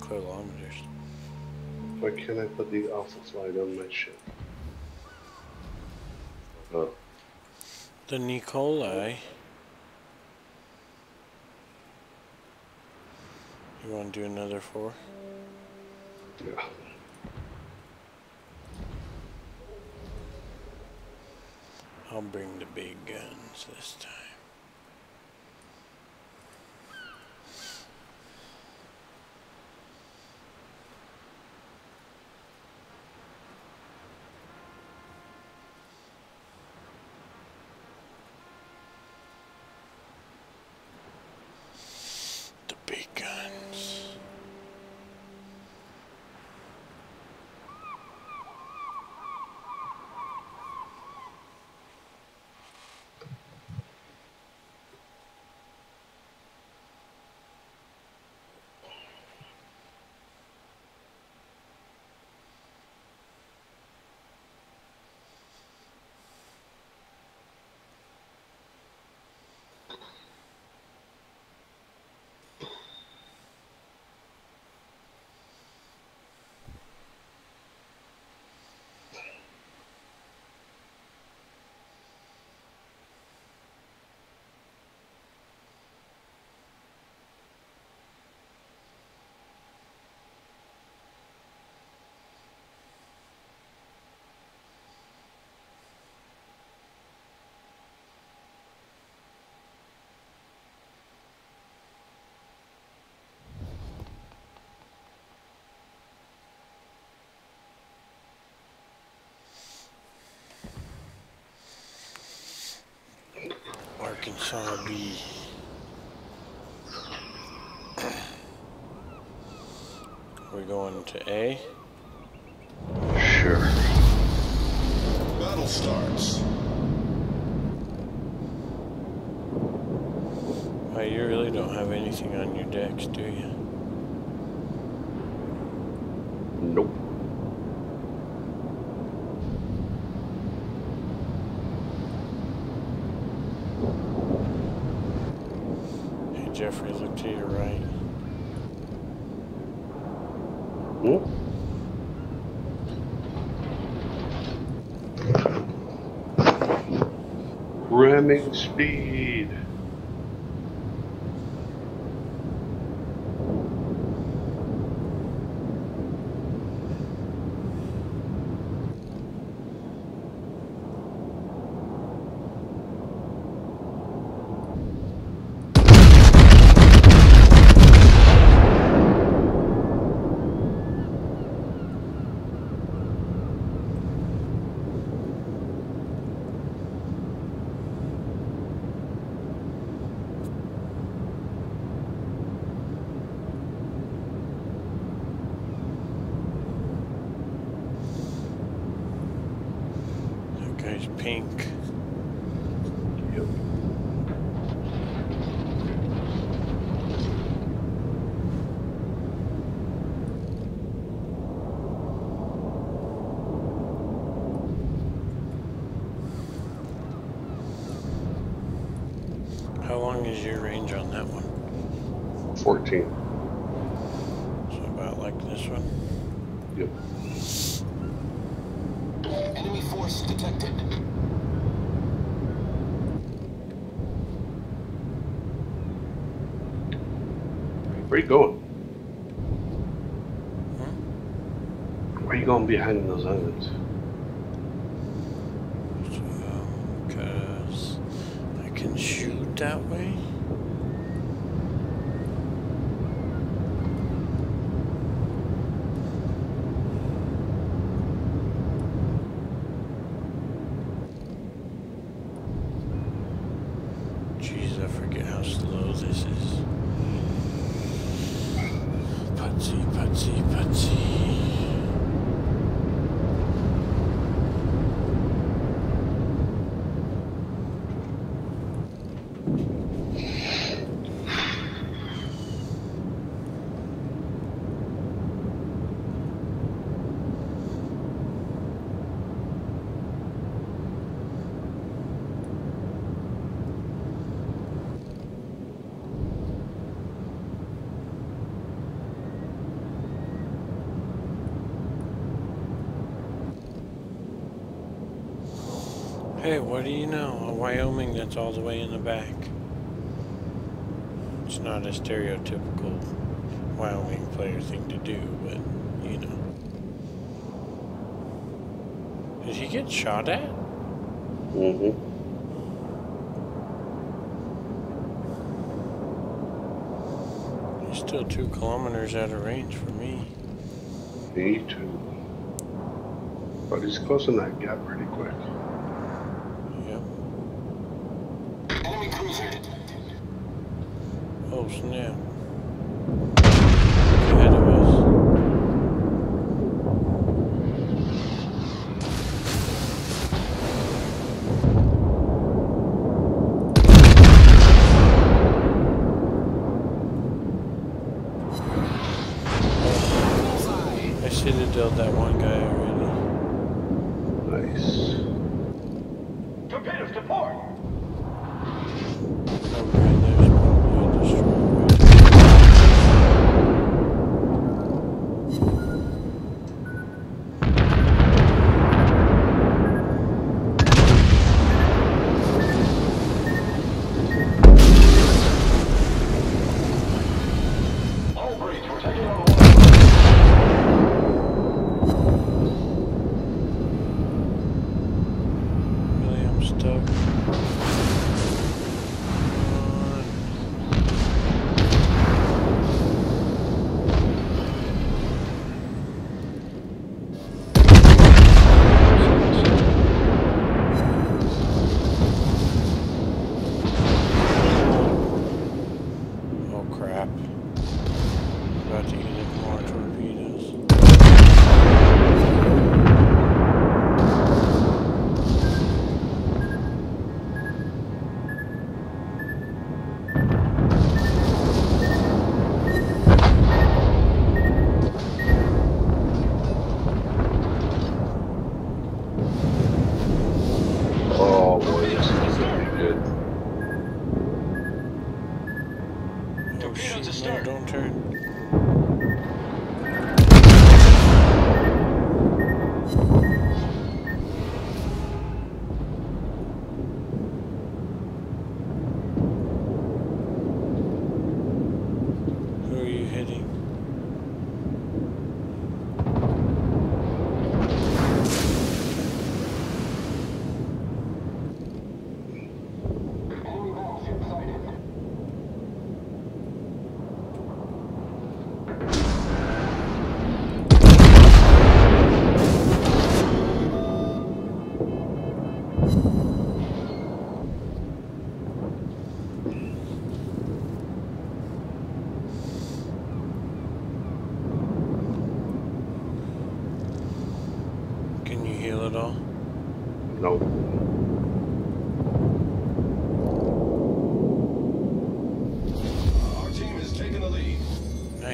kilometers. Why can't I put the alpha flag on my ship? Oh, The Nikolai. You want to do another four? yeah. I'll bring the big guns this time. The big guns. Arkansas B. We're going to A. Sure. Battle starts. Oh, you really don't have anything on your decks, do you? To your right. Hmm? Ramming speed. Guy's pink. Yep. How long is your range on that one? 14. So about like this one? Yep. Enemy force detected. Where you going? Hmm? Where you going behind those islands? Because I can shoot that way. Hey, what do you know? A Wyoming that's all the way in the back. It's not a stereotypical Wyoming player thing to do, but you know. Did he get shot at? Mm-hmm. He's still two kilometers out of range for me. Me too. But he's closing that gap pretty quick. Yep. Enemy cruiser detected. Oh snap. Ahead Really,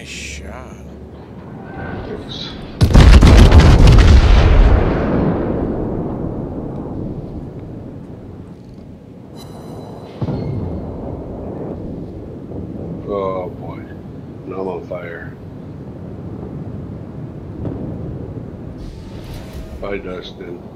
Nice shot. Oh boy. Now I'm on fire. Bye, Dustin.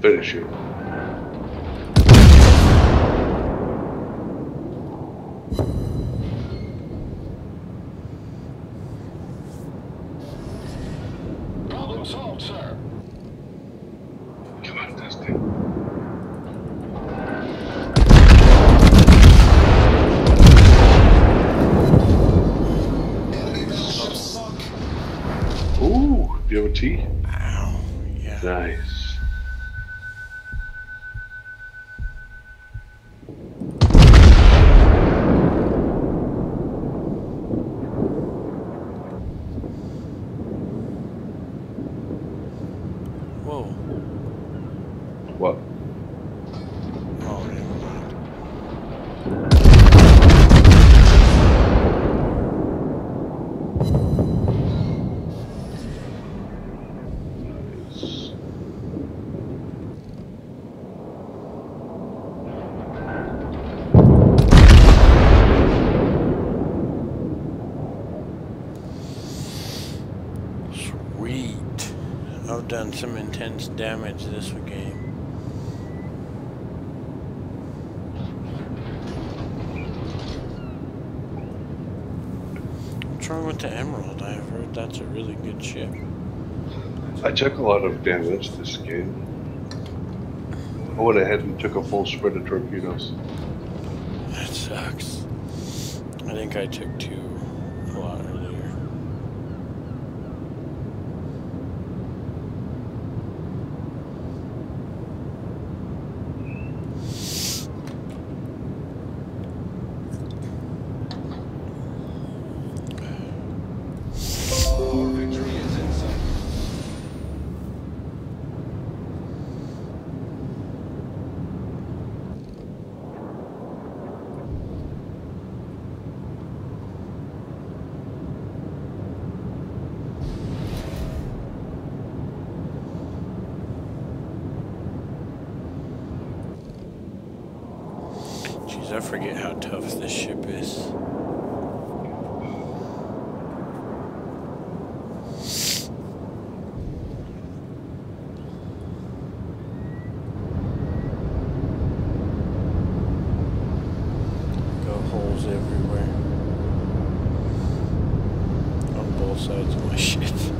Finish you. Problem solved, sir. Come on, Dusty. Ooh, do you have a T? Ow. Yeah. Nice. What? Sweet. I've done some intense damage this game. Wrong with the Emerald? I've heard that's a really good ship. I took a lot of damage this game. I went ahead and took a full spread of torpedoes. That sucks. I think I took two a lot earlier. Our victory is in sight. I forget how tough this ship is. Everywhere. On both sides of my ship.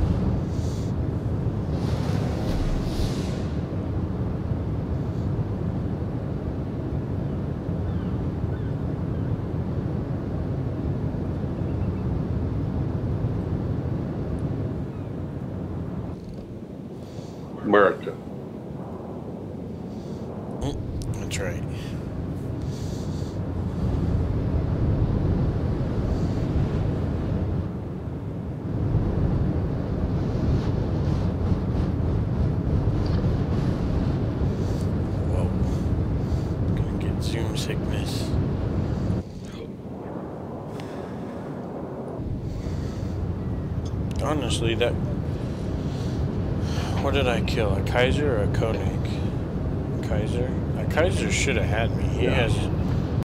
Honestly, that. What did I kill? A Kaiser or a Koenig? Kaiser? A Kaiser should have had me. He Yeah. has